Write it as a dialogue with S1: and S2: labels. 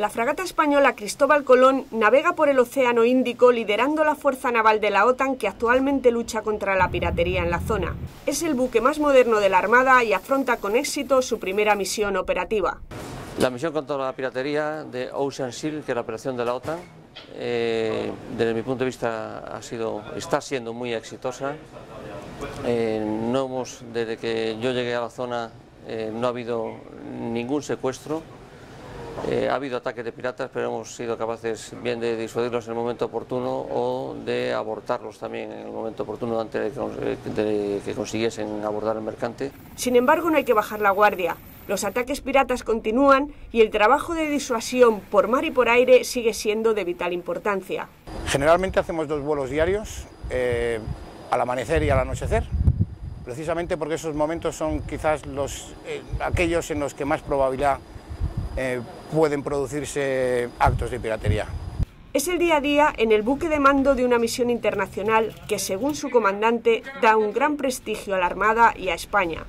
S1: La fragata española Cristóbal Colón navega por el Océano Índico liderando la fuerza naval de la OTAN que actualmente lucha contra la piratería en la zona. Es el buque más moderno de la Armada y afronta con éxito su primera misión operativa.
S2: La misión contra la piratería de Ocean Shield, que es la operación de la OTAN, eh, desde mi punto de vista ha sido, está siendo muy exitosa. Eh, no hemos, desde que yo llegué a la zona eh, no ha habido ningún secuestro, eh, ha habido ataques de piratas, pero hemos sido capaces bien de disuadirlos en el momento oportuno o de abortarlos también en el momento oportuno antes de que, consiguiesen abordar el mercante.
S1: Sin embargo, no hay que bajar la guardia. Los ataques piratas continúan y el trabajo de disuasión por mar y por aire sigue siendo de vital importancia.
S3: Generalmente hacemos dos vuelos diarios, eh, al amanecer y al anochecer, precisamente porque esos momentos son quizás los, eh, aquellos en los que más probabilidad eh, pueden producirse actos de piratería.
S1: Es el día a día en el buque de mando de una misión internacional que, según su comandante, da un gran prestigio a la Armada y a España.